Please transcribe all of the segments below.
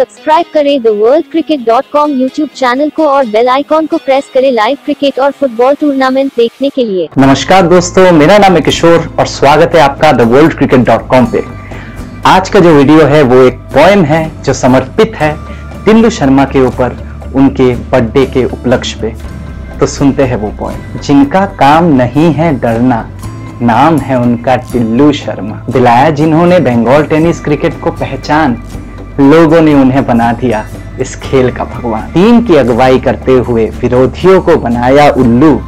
Subscribe करें the world cricket dot com YouTube channel को और बेल आइकॉन को प्रेस करें लाइव क्रिकेट और फुटबॉल टूर्नामेंट देखने के लिए। नमस्कार दोस्तों, मेरा नाम है किशोर और स्वागत है आपका the world cricket dot com पे। आज का जो वीडियो है वो एक पोएम है जो समर्पित है टिल्लू शर्मा के ऊपर, उनके बर्थडे के उपलक्ष्य पे। तो सुनते हैं वो पोएम जिनका काम नहीं है डरना, नाम है उनका टिल्लू शर्मा। दिलाया जिन्होंने बंगाल टेनिस क्रिकेट को पहचान लोगों ने उन्हें बना दिया। इस खेल का भगवान। टीम की अगुवाई करते हुए विरोधियों को बनाया उल्लू।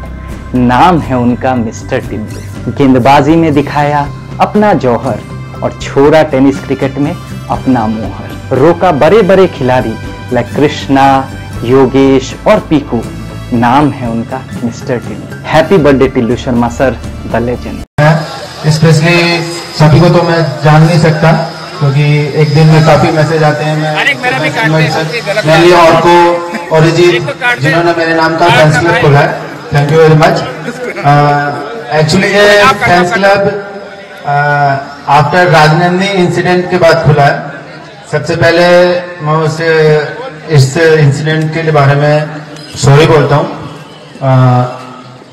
नाम है उनका मिस्टर टिल्लू गेंदबाजी में दिखाया अपना जौहर और छोरा टेनिस क्रिकेट में अपना मोहर। रोका बड़े बड़े खिलाड़ी लाइक कृष्णा, योगेश और पीकू। नाम है उनका mister Tillu happy birthday Tillu Sharma sir the legend specially सभी को तो मैं जान नहीं सकता। क्योंकि एक दिन में काफ़ी मैसेज आते हैं मैं और को ओरिजिन तो। जिन्होंने मेरे नाम का फैंस क्लब खोला है। Thank you very much actually ये fans club after Rajnandi incident के बाद खुला है। सबसे पहले मैं उस इस इंसिडेंट के बारे में सॉरी बोलता हूँ।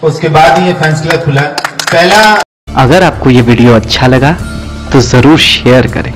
उसके बाद ही ये फैंस क्लब खुला है। पहला अगर आपको ये वीडियो अच्छा लगा तो ज़रूर शेयर करें।